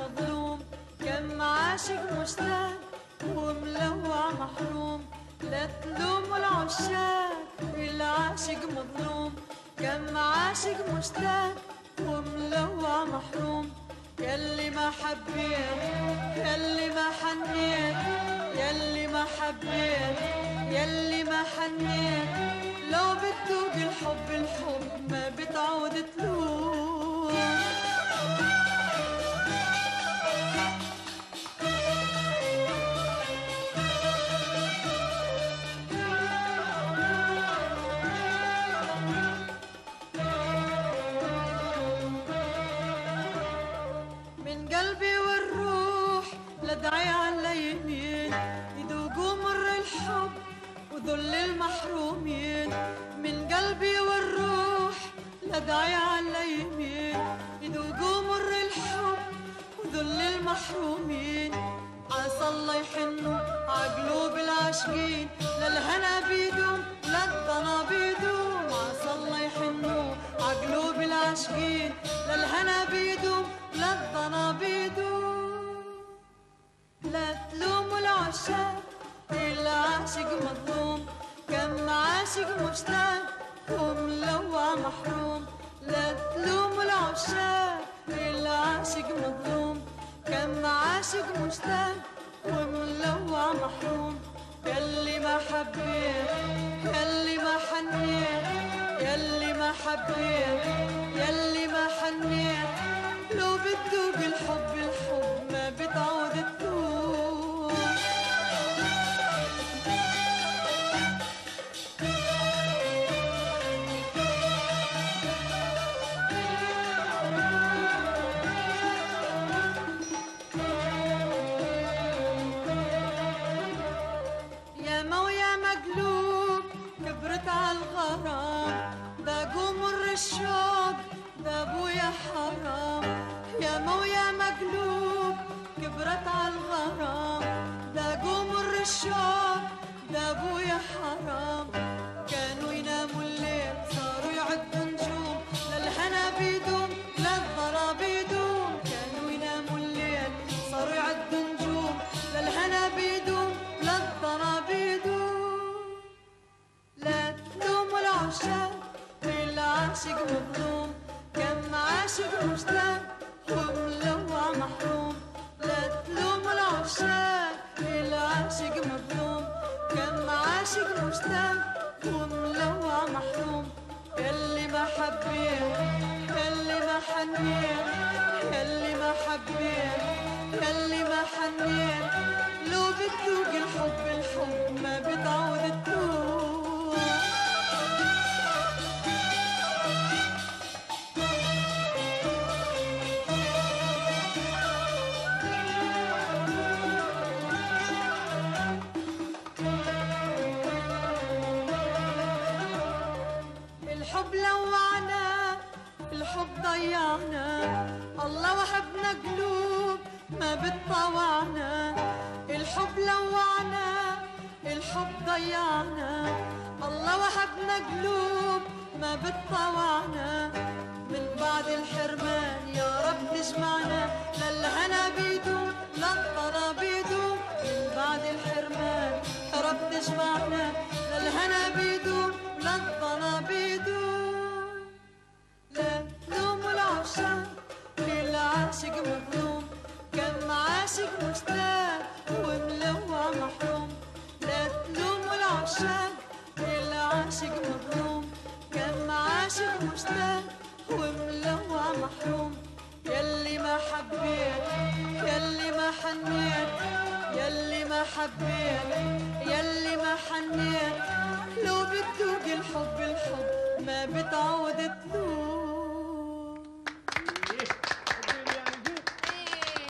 مظلوم. كم عاشق مشتاق وملوع محروم. لا تلوم العشاق العاشق مظلوم. كم عاشق مشتاق وملوع محروم. ياللي ما حبيت ياللي ما حنيت ياللي ما حبيت ياللي ما حنيت. لو بتذوق الحب الحب ما بتعود تلوم. لدعي على يمين يذوقوا مر الحب وذل المحرومين. من قلبي والروح لدعي على يمين يذوقوا مر الحب وذل المحرومين. عسى الله يحنوا عقلوب العاشقين للهنا بيدوم للضنا بيدوم. عسى الله يحنوا عقلوب العاشقين للهنا بيدوم للضنا بيدوم. لا تلوموا العشاق العاشق مظلوم. كم عاشق مشتاق وملوع محروم. لا تلوموا العشاق العاشق مظلوم. كم عاشق مشتاق وملوع محروم. يلي ما حبيت يلي ما حنيت يلي ما حبيت يلي ما حنيت. لو بتذوق الحب الحب ما بتعود مقلوب كبرت على الغرام. ذاقوا مر الشوق ذابوا يا حرام. يا مو يا مقلوب كبرت على الغرام. ذاقوا مر الشوق ذابوا يا حرام. العاشق مظلوم كم عاشق مشتاق وملوع محروم. لا تلوموا العشاق العاشق مظلوم. كم عاشق مشتاق وملوع محروم. يلي ما حبيت يلي ما حنيت يلي ما حبيت يلي ما حنيت لو بتذوق الحب الحب ما بتعود تذوق. الحب لوعنا الحب ضيعنا. الله وحبنا قلوب ما بتطوعنا الحب لوعنا الحب ضيعنا. الله وحبنا قلوب ما بتطوعنا من بعد الحرمان يا رب تجمعنا للهنا بيدوم حنيت يلي ما حبيت يلي ما حنيت. لو بتذوق الحب الحب ما بتعود تذوق.